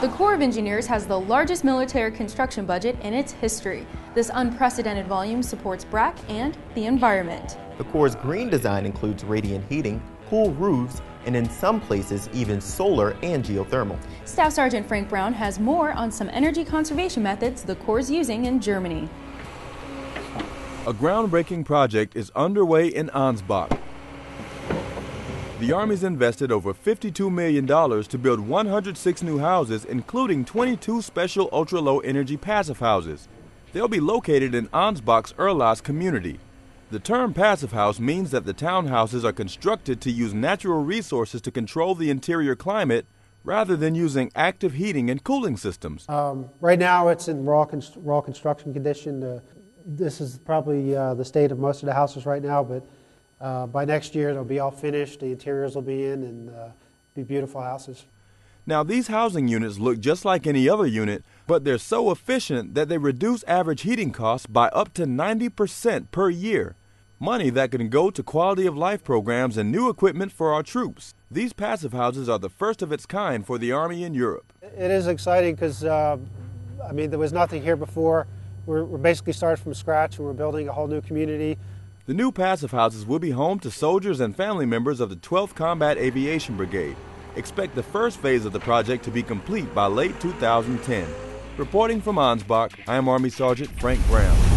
The Corps of Engineers has the largest military construction budget in its history. This unprecedented volume supports BRAC and the environment. The Corps' green design includes radiant heating, cool roofs, and in some places even solar and geothermal. Staff Sergeant Frank Brown has more on some energy conservation methods the Corps is using in Germany. A groundbreaking project is underway in Ansbach. The Army's invested over $52 million to build 106 new houses, including 22 special ultra-low energy passive houses. They'll be located in Ansbach's Urlas community. The term passive house means that the townhouses are constructed to use natural resources to control the interior climate rather than using active heating and cooling systems. Um, right now, it's in raw, const- raw construction condition. Uh, this is probably uh, the state of most of the houses right now, but uh, by next year, they'll be all finished. The interiors will be in and uh, be beautiful houses. Now, these housing units look just like any other unit, but they're so efficient that they reduce average heating costs by up to 90% per year. Money that can go to quality of life programs and new equipment for our troops. These passive houses are the first of its kind for the Army in Europe. It is exciting because, uh, I mean, there was nothing here before. We're, we're basically starting from scratch and we're building a whole new community. The new passive houses will be home to soldiers and family members of the 12th Combat Aviation Brigade. Expect the first phase of the project to be complete by late 2010. Reporting from Ansbach, I am Army Sergeant Frank Brown.